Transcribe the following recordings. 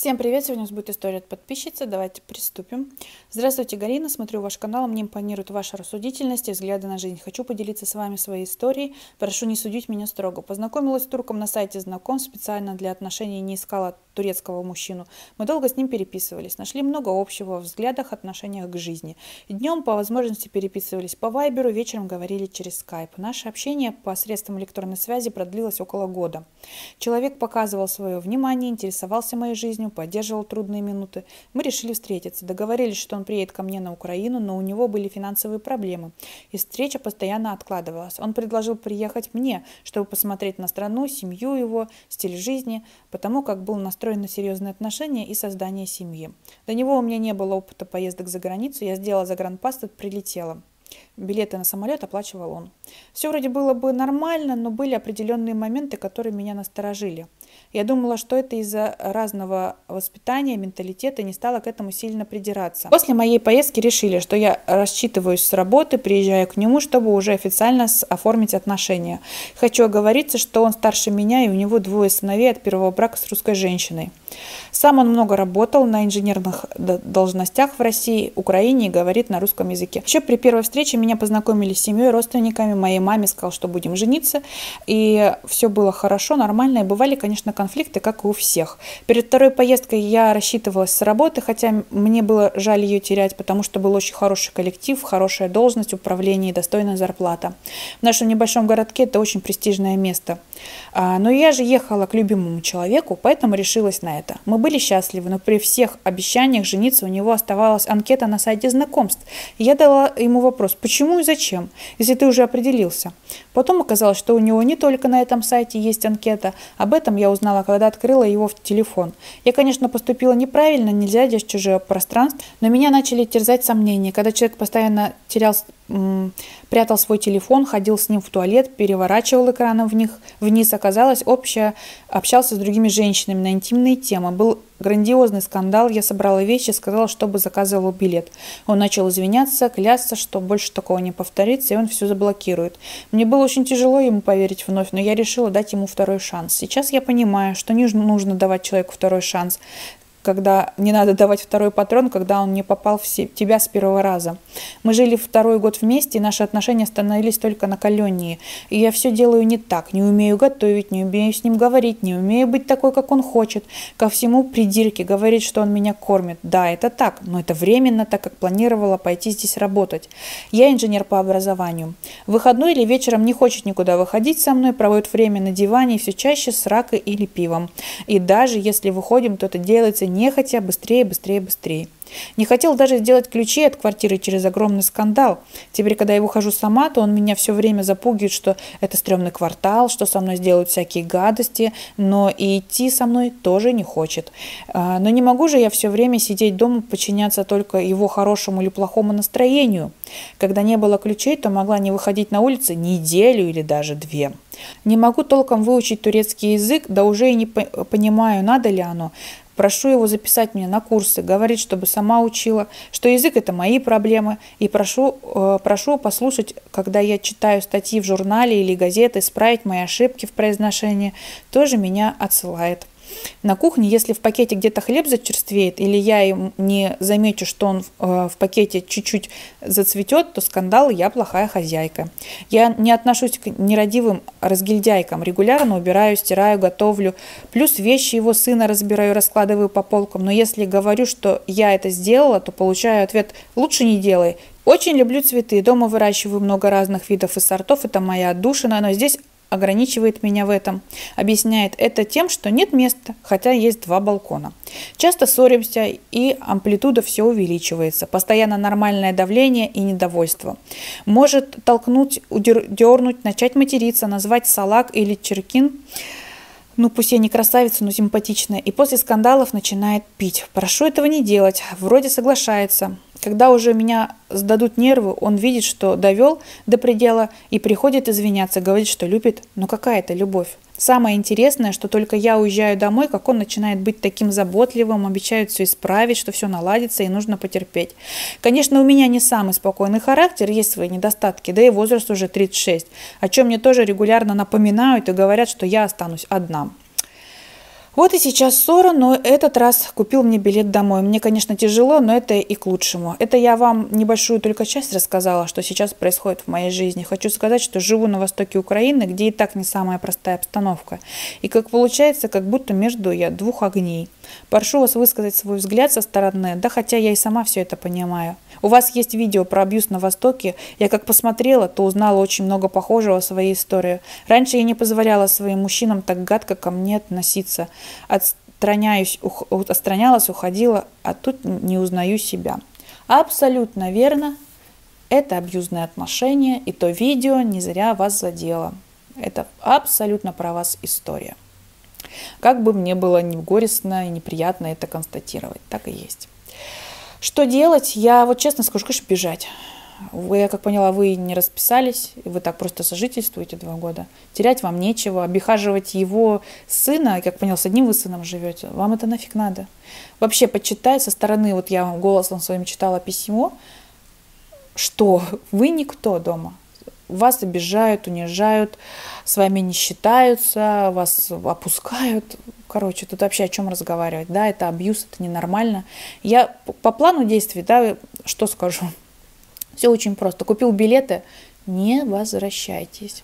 Всем привет! Сегодня у нас будет история от подписчицы. Давайте приступим. Здравствуйте, Галина. Смотрю ваш канал. Мне импонирует ваша рассудительность и взгляды на жизнь. Хочу поделиться с вами своей историей. Прошу не судить меня строго. Познакомилась с турком на сайте знаком. Специально для отношений не искала турецкого мужчину. Мы долго с ним переписывались. Нашли много общего в взглядах, отношениях к жизни. Днем по возможности переписывались по вайберу, вечером говорили через скайп. Наше общение посредством электронной связи продлилось около года. Человек показывал свое внимание, интересовался моей жизнью, поддерживал трудные минуты. Мы решили встретиться. Договорились, что он приедет ко мне на Украину, но у него были финансовые проблемы, и встреча постоянно откладывалась. Он предложил приехать мне, чтобы посмотреть на страну, семью его, стиль жизни, потому как был настроен на серьезные отношения и создание семьи. До него у меня не было опыта поездок за границу, я сделала загранпаспорт, прилетела. Билеты на самолет оплачивал он. Все вроде было бы нормально, но были определенные моменты, которые меня насторожили. Я думала, что это из-за разного воспитания, менталитета, не стала к этому сильно придираться. После моей поездки решили, что я рассчитываюсь с работы, приезжаю к нему, чтобы уже официально оформить отношения. Хочу оговориться, что он старше меня, и у него двое сыновей от первого брака с русской женщиной. Сам он много работал на инженерных должностях в России, Украине и говорит на русском языке. Еще при первой встрече меня познакомили с семьей, родственниками. Моей маме сказал, что будем жениться. И все было хорошо, нормально. И бывали, конечно, конфликты, как и у всех. Перед второй поездкой я рассчитывалась с работы, хотя мне было жаль ее терять, потому что был очень хороший коллектив, хорошая должность, управление и достойная зарплата. В нашем небольшом городке это очень престижное место. А, но я же ехала к любимому человеку, поэтому решилась на это. Мы были счастливы, но при всех обещаниях жениться у него оставалась анкета на сайте знакомств. Я дала ему вопрос, почему и зачем, если ты уже определился. Потом оказалось, что у него не только на этом сайте есть анкета. Об этом я узнала, когда открыла его в телефон. Я, конечно, поступила неправильно, нельзя здесь чужое пространство, но меня начали терзать сомнения. Когда человек постоянно терял прятал свой телефон, ходил с ним в туалет, переворачивал экраном в них, вниз. Оказалось, общее, общался с другими женщинами на интимные темы. Был грандиозный скандал. Я собрала вещи, сказала, чтобы заказывал билет. Он начал извиняться, клясться, что больше такого не повторится, и он все заблокирует. Мне было очень тяжело ему поверить вновь, но я решила дать ему второй шанс. Сейчас я понимаю, что не нужно давать человеку второй шанс когда не надо давать второй патрон, когда он не попал в тебя с первого раза. Мы жили второй год вместе, и наши отношения становились только накаленнее. И я все делаю не так, не умею готовить, не умею с ним говорить, не умею быть такой, как он хочет. Ко всему придирки, говорит, что он меня кормит. Да, это так, но это временно, так как планировала пойти здесь работать. Я инженер по образованию. В выходной или вечером не хочет никуда выходить со мной, проводит время на диване, все чаще с ракой или пивом. И даже если выходим, то это делается нехотя, быстрее, быстрее, быстрее. Не хотел даже сделать ключи от квартиры через огромный скандал. Теперь, когда я выхожу сама, то он меня все время запугивает, что это стрёмный квартал, что со мной сделают всякие гадости, но и идти со мной тоже не хочет. А, но не могу же я все время сидеть дома, подчиняться только его хорошему или плохому настроению. Когда не было ключей, то могла не выходить на улицы неделю или даже две. Не могу толком выучить турецкий язык, да уже и не понимаю, надо ли оно. Прошу его записать меня на курсы, говорит, чтобы сама учила, что язык это мои проблемы, и прошу, э, прошу послушать, когда я читаю статьи в журнале или газеты, исправить мои ошибки в произношении, тоже меня отсылает. На кухне, если в пакете где-то хлеб зачерствеет, или я им не замечу, что он э, в пакете чуть-чуть зацветет, то скандал «я плохая хозяйка». Я не отношусь к нерадивым разгильдяйкам. Регулярно убираю, стираю, готовлю. Плюс вещи его сына разбираю, раскладываю по полкам. Но если говорю, что я это сделала, то получаю ответ «лучше не делай». Очень люблю цветы. Дома выращиваю много разных видов и сортов. Это моя отдушина. Но здесь ограничивает меня в этом. Объясняет это тем, что нет места, хотя есть два балкона. Часто ссоримся, и амплитуда все увеличивается. Постоянно нормальное давление и недовольство. Может толкнуть, дернуть, начать материться, назвать салак или черкин. Ну, пусть я не красавица, но симпатичная. И после скандалов начинает пить. Прошу этого не делать. Вроде соглашается. Когда уже меня сдадут нервы, он видит, что довел до предела и приходит извиняться, говорит, что любит. Но какая это любовь? Самое интересное, что только я уезжаю домой, как он начинает быть таким заботливым, обещает все исправить, что все наладится и нужно потерпеть. Конечно, у меня не самый спокойный характер, есть свои недостатки, да и возраст уже 36, о чем мне тоже регулярно напоминают и говорят, что я останусь одна. Вот и сейчас ссора, но этот раз купил мне билет домой. Мне, конечно, тяжело, но это и к лучшему. Это я вам небольшую только часть рассказала, что сейчас происходит в моей жизни. Хочу сказать, что живу на востоке Украины, где и так не самая простая обстановка. И как получается, как будто между я двух огней. Прошу вас высказать свой взгляд со стороны, да хотя я и сама все это понимаю. У вас есть видео про абьюз на Востоке. Я как посмотрела, то узнала очень много похожего в своей истории. Раньше я не позволяла своим мужчинам так гадко ко мне относиться. Отстраняюсь, ух, отстранялась, уходила, а тут не узнаю себя. Абсолютно верно. Это абьюзные отношения, и то видео не зря вас задело. Это абсолютно про вас история. Как бы мне было не горестно и неприятно это констатировать, так и есть. Что делать? Я вот честно скажу, конечно, бежать. Я как поняла, вы не расписались, вы так просто сожительствуете два года. Терять вам нечего, обихаживать его сына, как поняла, с одним вы сыном живете, вам это нафиг надо. Вообще, почитать со стороны, вот я вам голосом своим читала письмо, что вы никто дома. Вас обижают, унижают, с вами не считаются, вас опускают. Короче, тут вообще о чем разговаривать, да, это абьюз, это ненормально. Я по плану действий, да, что скажу? Все очень просто. Купил билеты, не возвращайтесь.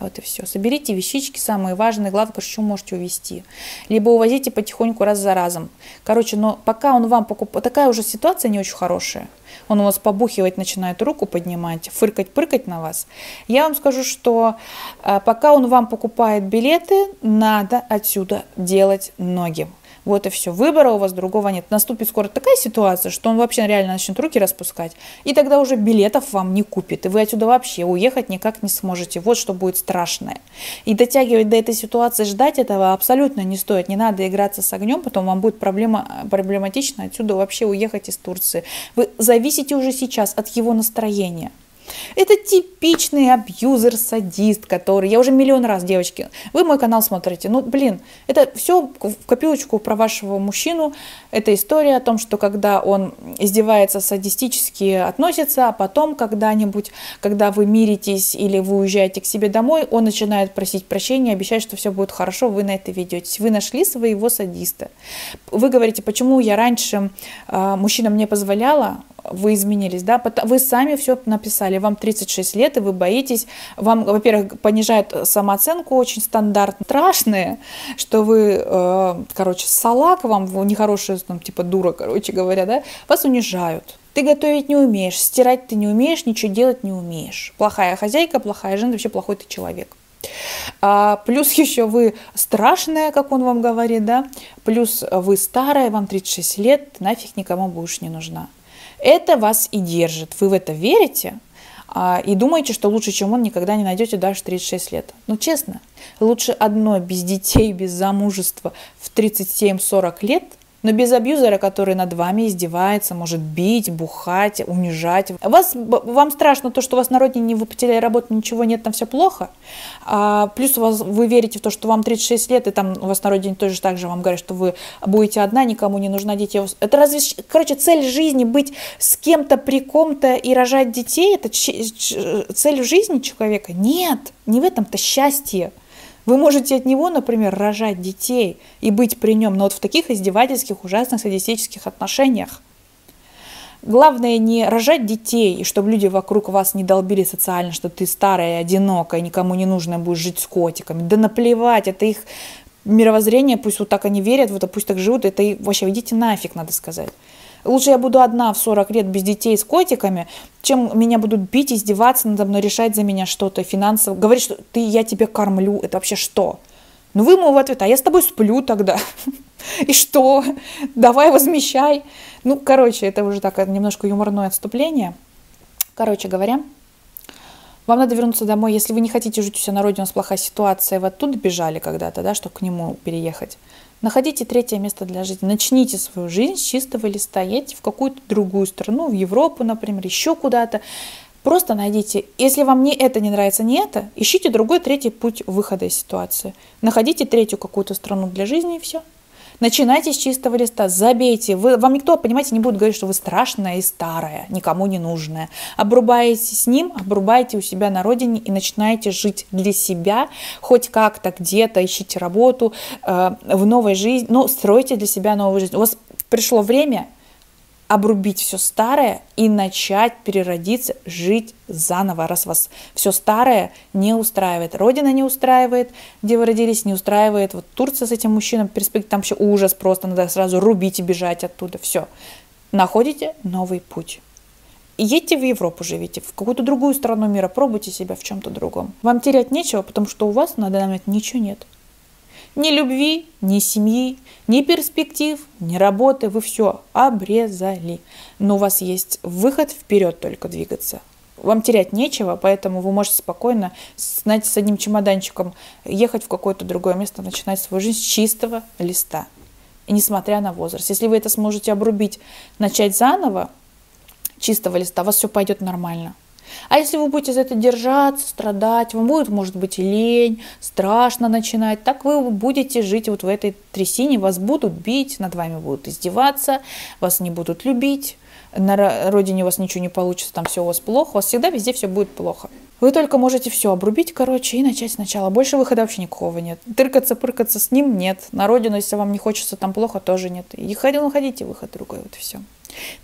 Вот и все. Соберите вещички, самые важные, главное, что можете увезти. Либо увозите потихоньку раз за разом. Короче, но пока он вам покупает, такая уже ситуация не очень хорошая. Он у вас побухивать начинает руку поднимать, фыркать-прыкать на вас. Я вам скажу, что э, пока он вам покупает билеты, надо отсюда делать ноги. Вот и все. Выбора у вас другого нет. Наступит скоро такая ситуация, что он вообще реально начнет руки распускать, и тогда уже билетов вам не купит, и вы отсюда вообще уехать никак не сможете. Вот что будет страшное. И дотягивать до этой ситуации, ждать этого абсолютно не стоит. Не надо играться с огнем, потом вам будет проблема, проблематично отсюда вообще уехать из Турции. Вы зависите уже сейчас от его настроения. Это типичный абьюзер-садист, который... Я уже миллион раз, девочки, вы мой канал смотрите. Ну, блин, это все в копилочку про вашего мужчину. Это история о том, что когда он издевается, садистически относится, а потом когда-нибудь, когда вы миритесь или вы уезжаете к себе домой, он начинает просить прощения, обещать, что все будет хорошо, вы на это ведетесь. Вы нашли своего садиста. Вы говорите, почему я раньше э, мужчинам не позволяла, вы изменились, да, вы сами все написали, вам 36 лет, и вы боитесь, вам, во-первых, понижают самооценку очень стандартно, страшные, что вы, э, короче, салак вам, нехорошая, там, типа дура, короче говоря, да, вас унижают. Ты готовить не умеешь, стирать ты не умеешь, ничего делать не умеешь. Плохая хозяйка, плохая жена, вообще плохой ты человек. А, плюс еще вы страшная, как он вам говорит, да, плюс вы старая, вам 36 лет, нафиг никому будешь не нужна. Это вас и держит. Вы в это верите а, и думаете, что лучше, чем он, никогда не найдете даже 36 лет. Но честно, лучше одно без детей, без замужества в 37-40 лет – но без абьюзера, который над вами издевается, может бить, бухать, унижать. Вас, вам страшно то, что у вас на родине вы потеряли работу, ничего нет, там все плохо. А, плюс у вас, вы верите в то, что вам 36 лет, и там у вас на родине тоже так же вам говорят, что вы будете одна, никому не нужна детей. Это разве, короче, цель жизни быть с кем-то при ком-то и рожать детей, это цель жизни человека? Нет, не в этом-то счастье. Вы можете от него, например, рожать детей и быть при нем, но вот в таких издевательских, ужасных садистических отношениях. Главное не рожать детей, и чтобы люди вокруг вас не долбили социально, что ты старая, одинокая, никому не нужно будешь жить с котиками. Да наплевать, это их мировоззрение, пусть вот так они верят, вот пусть так живут, это вообще идите нафиг, надо сказать. Лучше я буду одна в 40 лет без детей с котиками, чем меня будут бить, издеваться надо мной, решать за меня что-то финансово. Говорить, что ты, я тебя кормлю, это вообще что? Ну вы ему в ответ, а я с тобой сплю тогда. И что? Давай возмещай. Ну, короче, это уже так немножко юморное отступление. Короче говоря, вам надо вернуться домой. Если вы не хотите жить у себя на родине, у вас плохая ситуация, вы оттуда бежали когда-то, да, чтобы к нему переехать. Находите третье место для жизни. Начните свою жизнь с чистого листа. Едьте в какую-то другую страну, в Европу, например, еще куда-то. Просто найдите, если вам не это не нравится, не это, ищите другой, третий путь выхода из ситуации. Находите третью какую-то страну для жизни и все. Начинайте с чистого листа, забейте. Вы, вам никто, понимаете, не будет говорить, что вы страшная и старая, никому не нужная. Обрубаете с ним, обрубаете у себя на родине и начинаете жить для себя, хоть как-то где-то, ищите работу э, в новой жизни, но стройте для себя новую жизнь. У вас пришло время обрубить все старое и начать переродиться, жить заново, раз вас все старое не устраивает. Родина не устраивает, где вы родились, не устраивает. Вот Турция с этим мужчиной, перспектив, там еще ужас просто, надо сразу рубить и бежать оттуда. Все. Находите новый путь. Едьте в Европу, живите, в какую-то другую страну мира, пробуйте себя в чем-то другом. Вам терять нечего, потому что у вас на данный момент ничего нет. Ни любви, ни семьи, ни перспектив, ни работы. Вы все обрезали. Но у вас есть выход вперед только двигаться. Вам терять нечего, поэтому вы можете спокойно, знаете, с одним чемоданчиком ехать в какое-то другое место, начинать свою жизнь с чистого листа. И несмотря на возраст. Если вы это сможете обрубить, начать заново, чистого листа, у вас все пойдет нормально. А если вы будете за это держаться, страдать, вам будет, может быть, лень, страшно начинать, так вы будете жить вот в этой трясине, вас будут бить, над вами будут издеваться, вас не будут любить, на родине у вас ничего не получится, там все у вас плохо, у вас всегда везде все будет плохо. Вы только можете все обрубить, короче, и начать сначала. Больше выхода вообще никакого нет. Тыркаться, пыркаться с ним нет. На родину, если вам не хочется там плохо, тоже нет. И находите выход другой, вот все.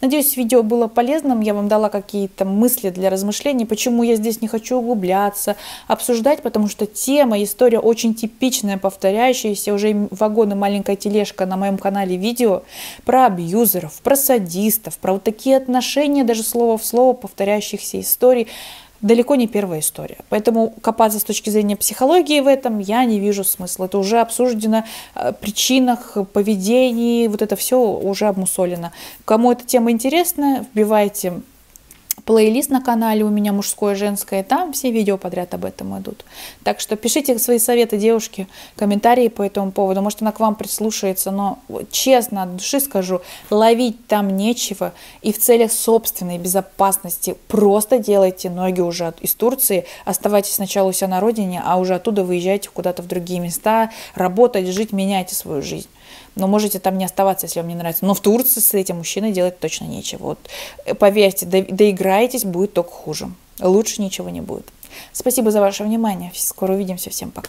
Надеюсь, видео было полезным, я вам дала какие-то мысли для размышлений, почему я здесь не хочу углубляться, обсуждать, потому что тема, история очень типичная, повторяющаяся, уже вагон и маленькая тележка на моем канале видео про абьюзеров, про садистов, про вот такие отношения, даже слово в слово повторяющихся историй далеко не первая история. Поэтому копаться с точки зрения психологии в этом я не вижу смысла. Это уже обсуждено, э, причинах, поведении, вот это все уже обмусолено. Кому эта тема интересна, вбивайте плейлист на канале у меня мужское, женское, там все видео подряд об этом идут. Так что пишите свои советы девушке, комментарии по этому поводу, может она к вам прислушается, но честно, от души скажу, ловить там нечего, и в целях собственной безопасности просто делайте ноги уже из Турции, оставайтесь сначала у себя на родине, а уже оттуда выезжайте куда-то в другие места, работать, жить, меняйте свою жизнь но можете там не оставаться, если вам не нравится. Но в Турции с этим мужчиной делать точно нечего. Вот, э, поверьте, до, доиграетесь, будет только хуже. Лучше ничего не будет. Спасибо за ваше внимание. Скоро увидимся. Всем пока.